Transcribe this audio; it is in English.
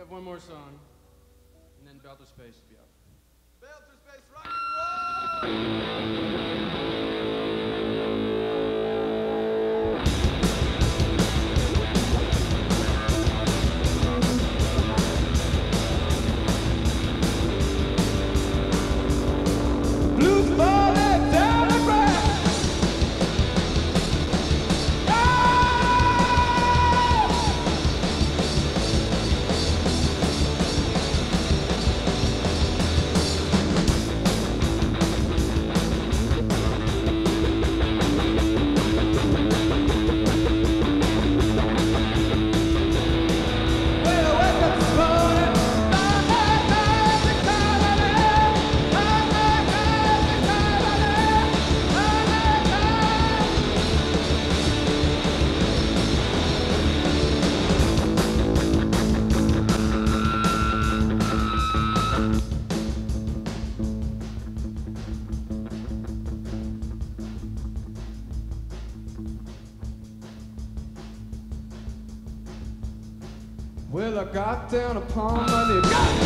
have one more song, and then Bailter Space will be up. Bailter Space rock and roll! Well, I got down upon my knees.